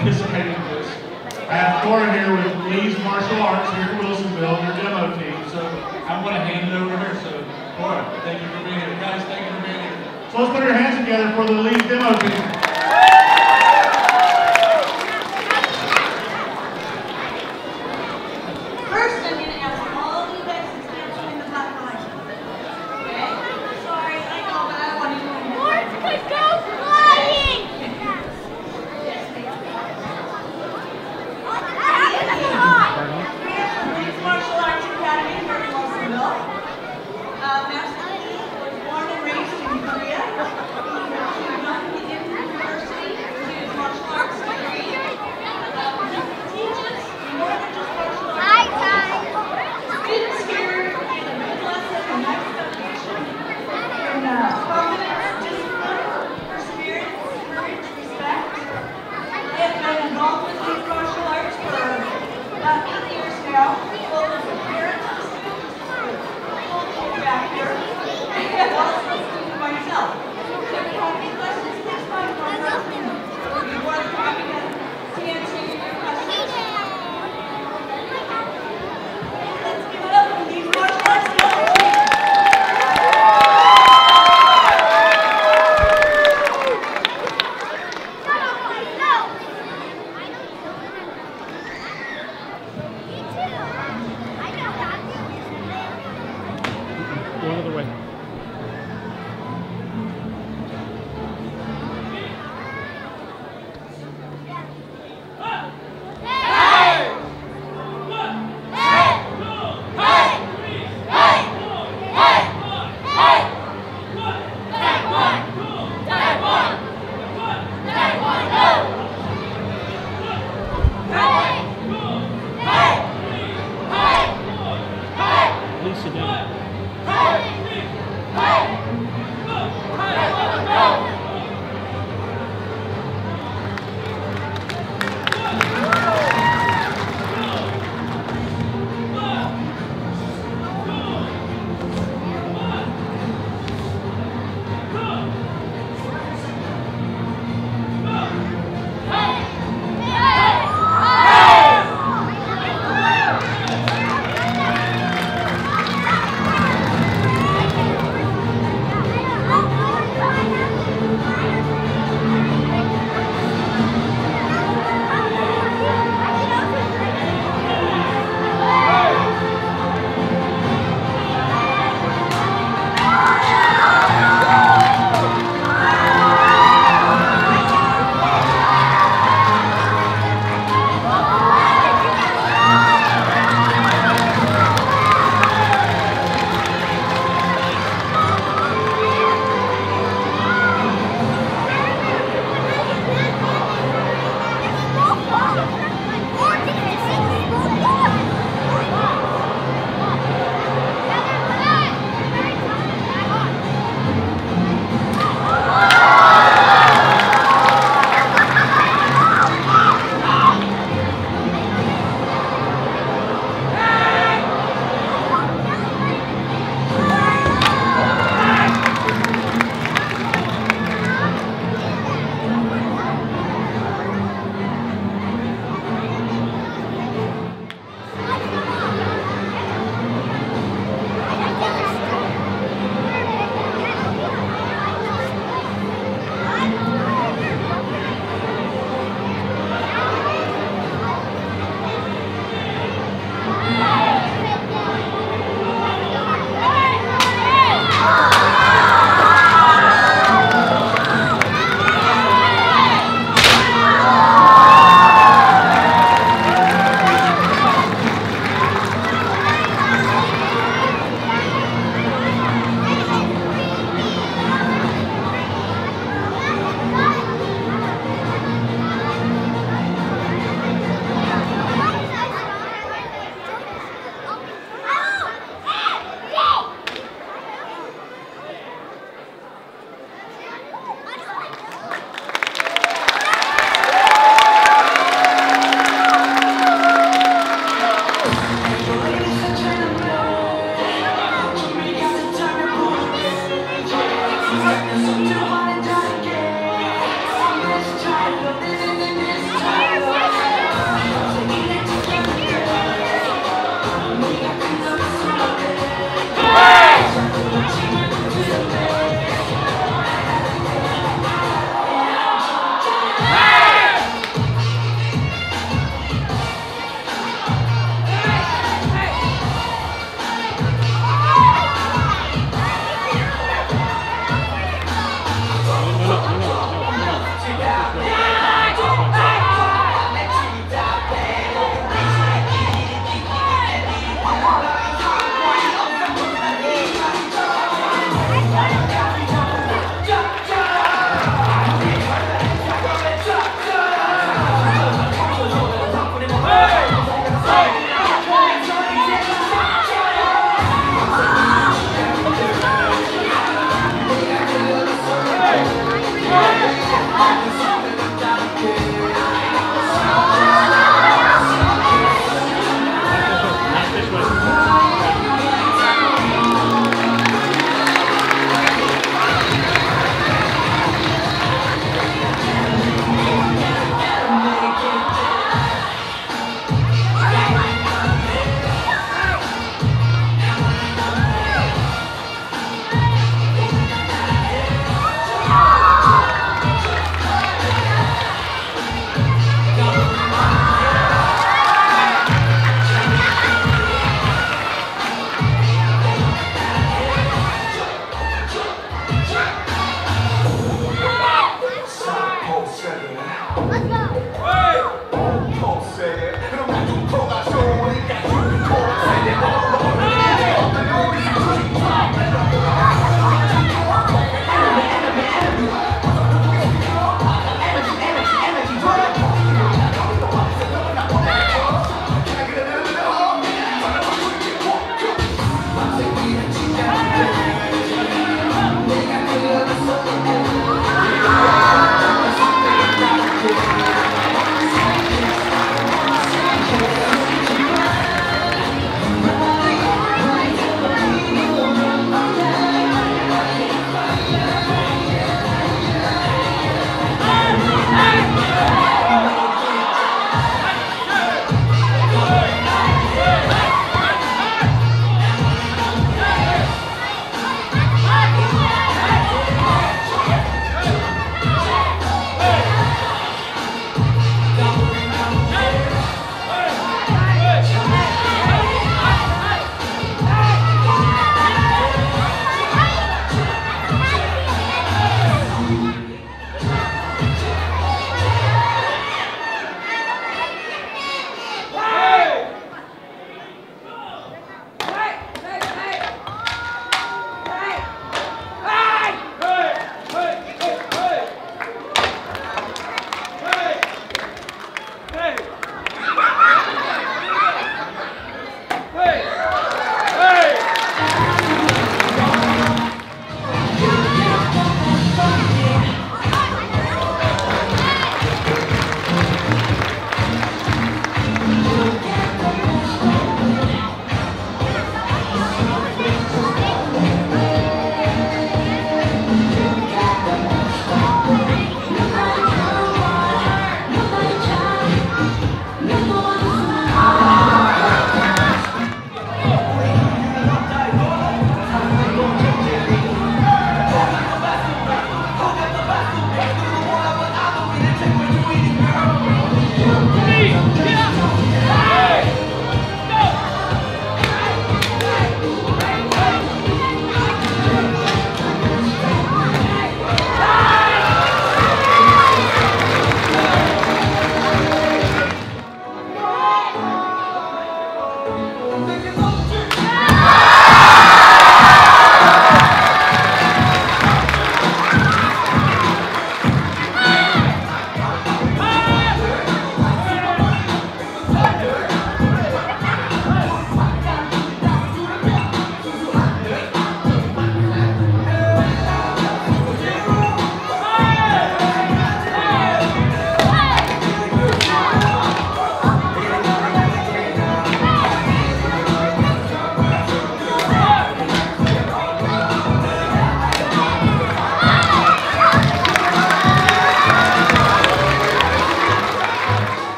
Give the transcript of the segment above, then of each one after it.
participating in this. I have Cora here with Lee's Martial Arts here at Wilsonville, your demo team. So I'm going to hand it over to her. So Cora, thank you for being here. Guys, thank you for being here. So let's put our hands together for the Lee's demo team.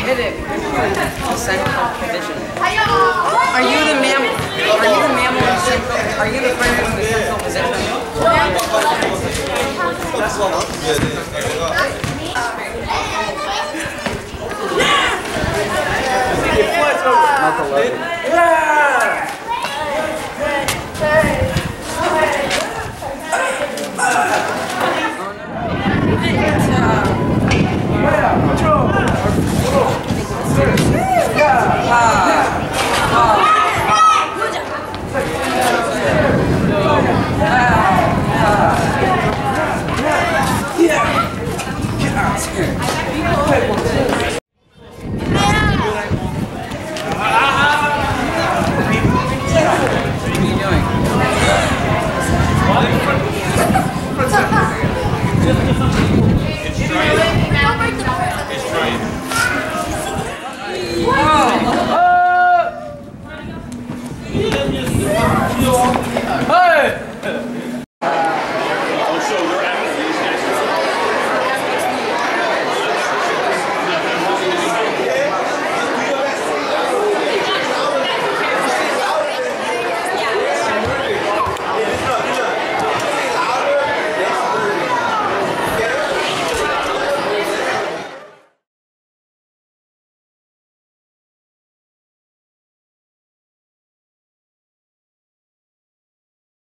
Hit it central position. Are you the mammal? Are you the mammal in central? Are you the bird in the central position? Yeah.